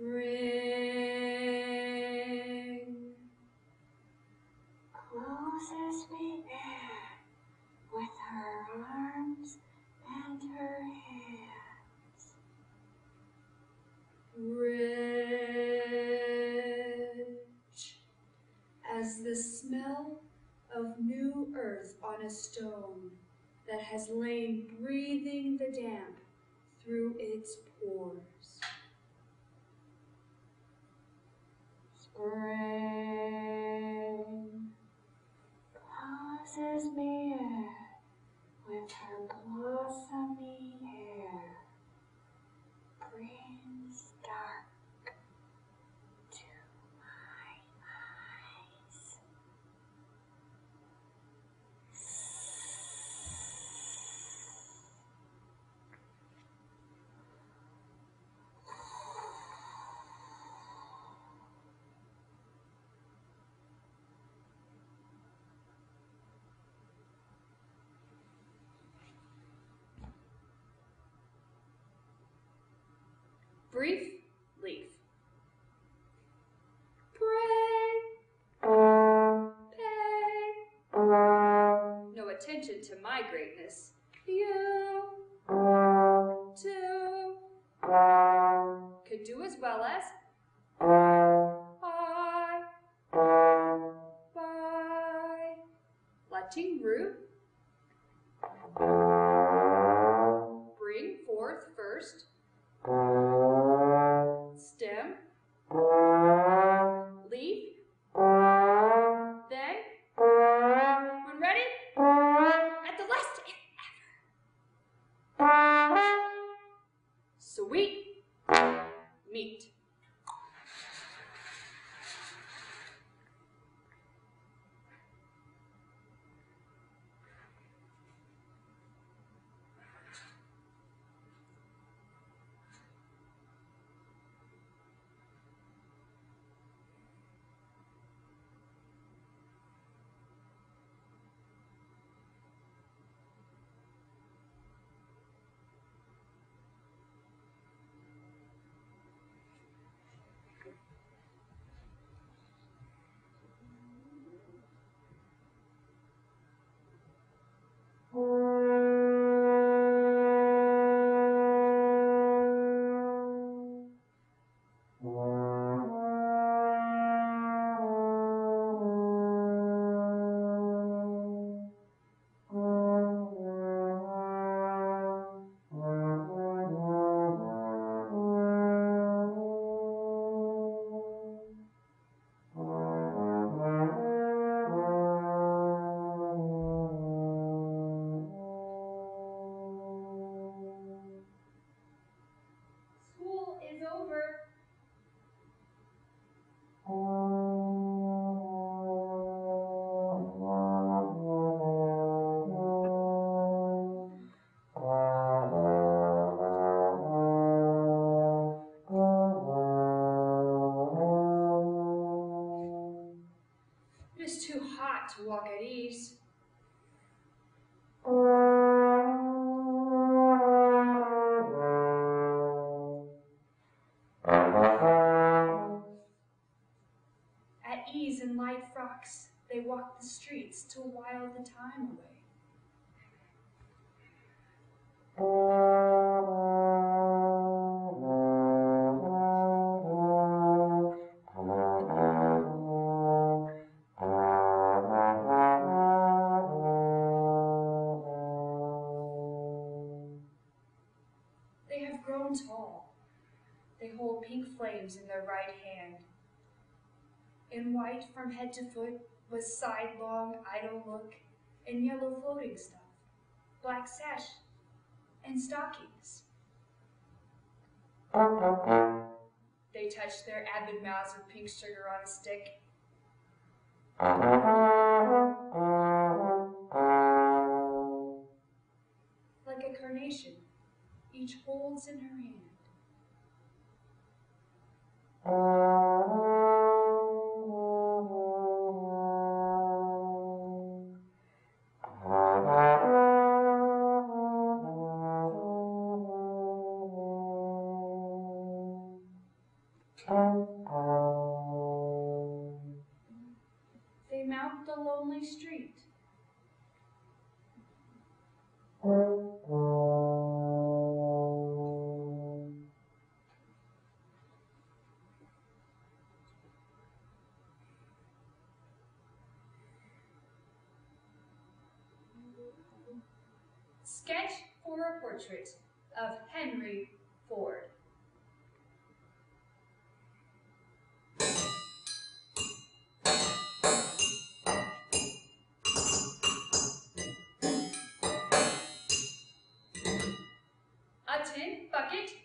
ring. Closes me in with her arms and her hands. As the smell of new earth on a stone that has lain breathing the damp through its pores. Spring Brief leaf. Pray, pay, no attention to my greatness. You, too, could do as well as I, by letting root. Bring forth first It white from head to foot, with sidelong idle look, and yellow floating stuff, black sash, and stockings. They touch their avid mouths with pink sugar on a stick. Like a carnation, each holds in her hand. पाँच दिन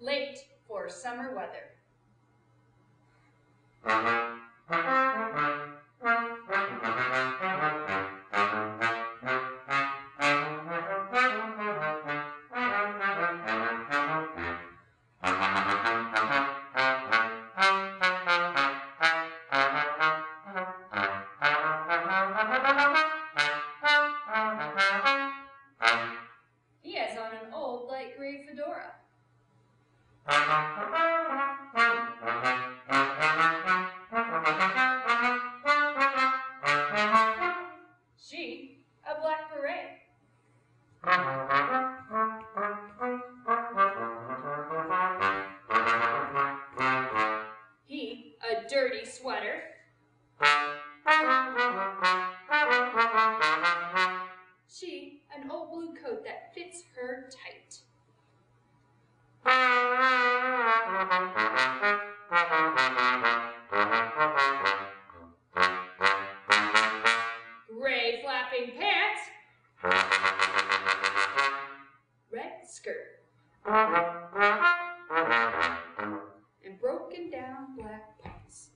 Late for summer weather. Uh-huh. skirt, and broken down black pants.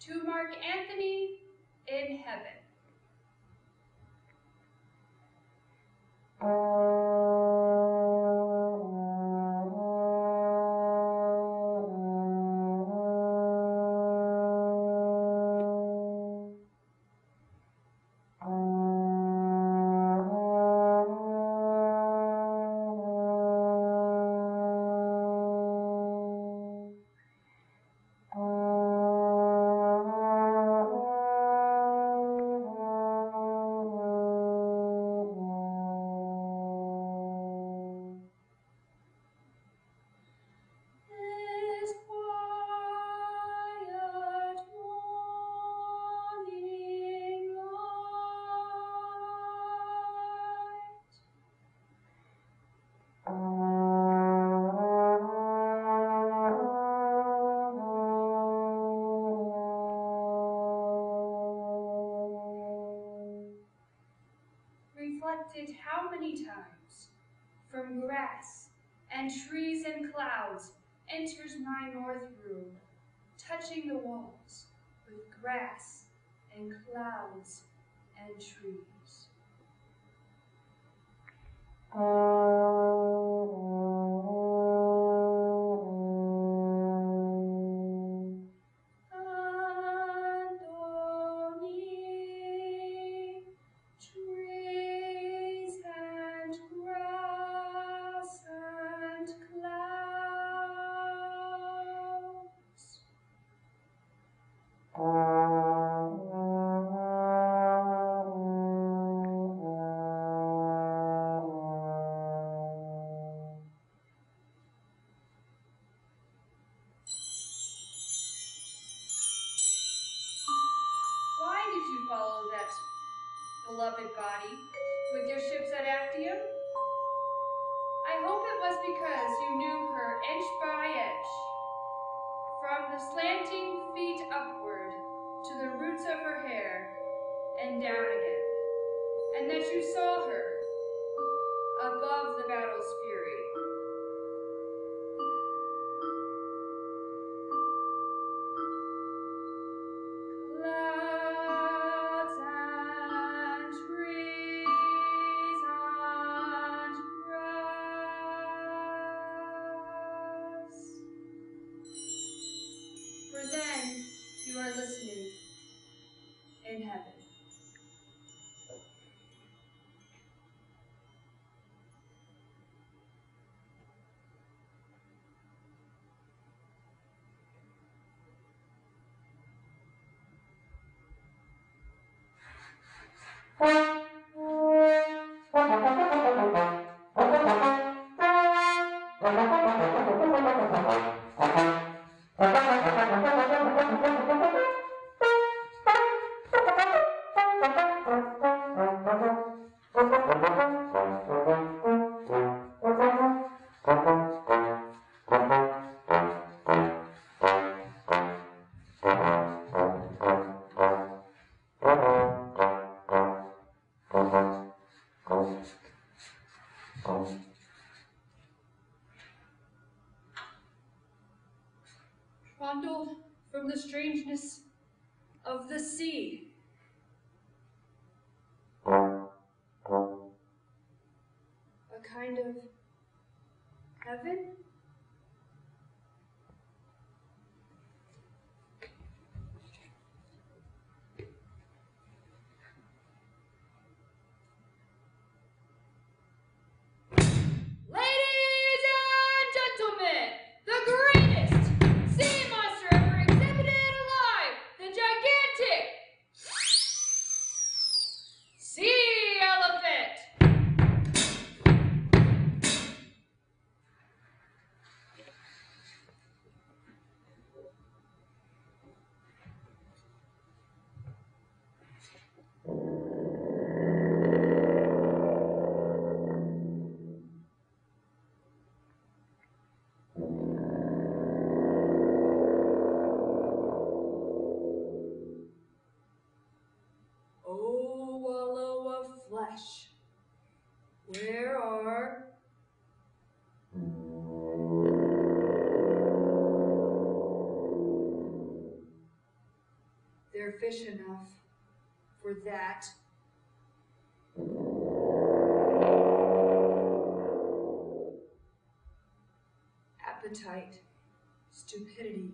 to Mark Anthony in heaven. It how many times? From grass and trees and clouds enters my north room, touching the walls with grass and clouds and trees. Oh, oh, oh. Body with your ships at Actium? I hope it was because you knew her inch by inch, from the slanting feet upward to the roots of her hair and down again, and that you saw her above the battle's fury. Trundled there fish enough for that? Appetite, stupidity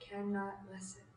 cannot lessen.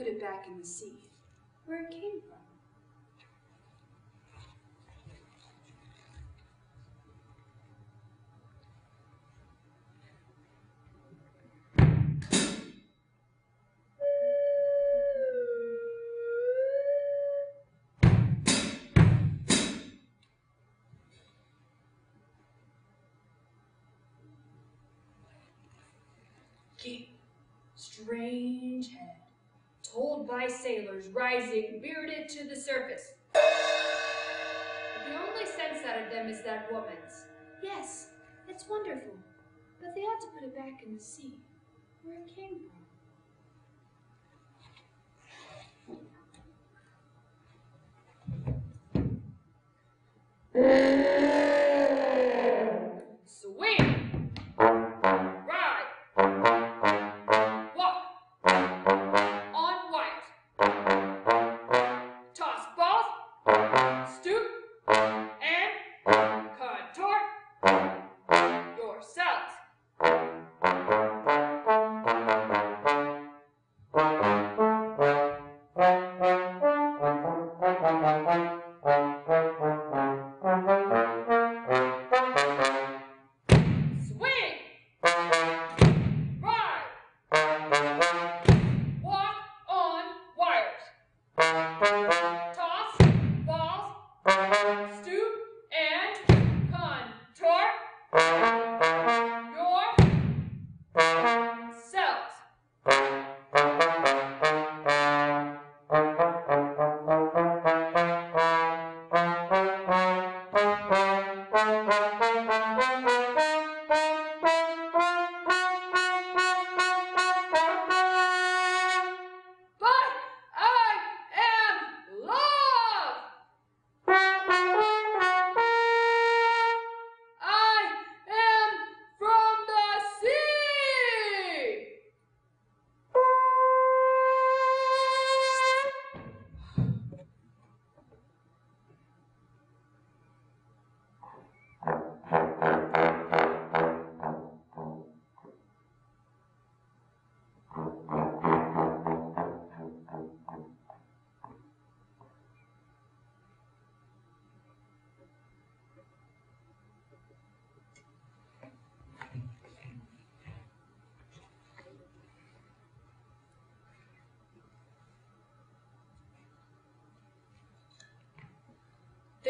Put it back in the sea, where it came from. Told by sailors rising bearded to the surface. The only sense out of them is that woman's. Yes, it's wonderful, but they ought to put it back in the sea, where it came from.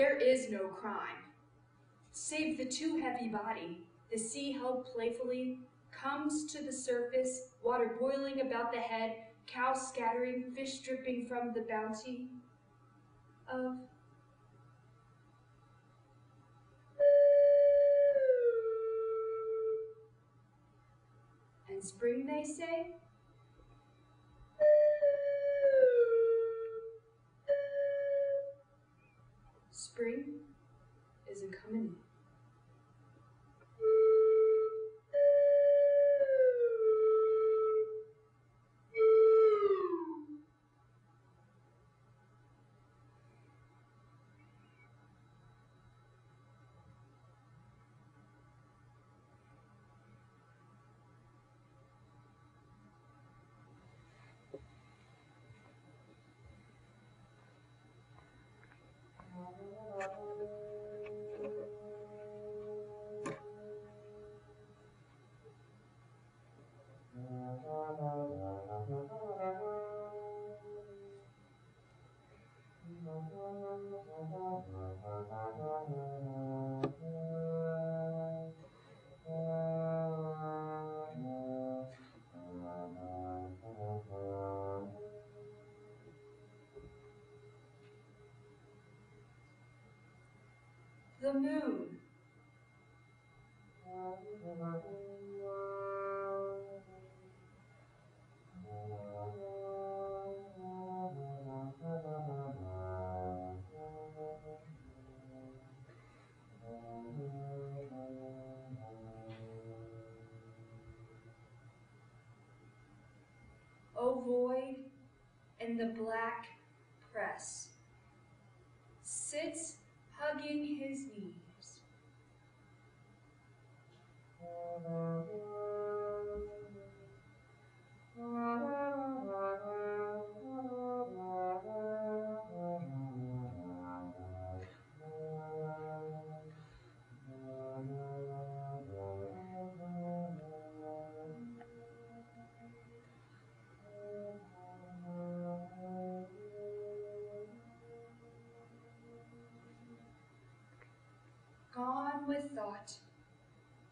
There is no crime. Save the too heavy body, the sea held playfully, comes to the surface, water boiling about the head, cows scattering, fish dripping from the bounty of. And spring, they say? Spring isn't coming The moon.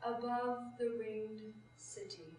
above the ringed city.